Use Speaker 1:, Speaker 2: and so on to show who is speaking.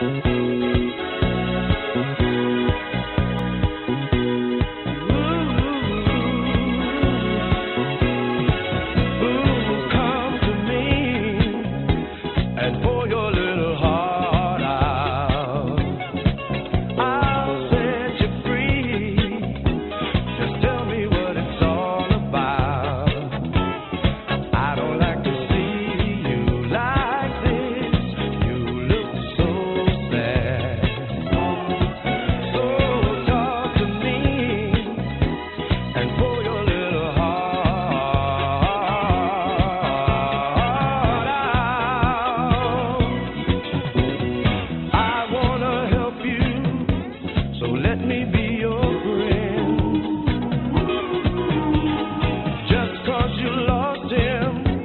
Speaker 1: and for your lost him.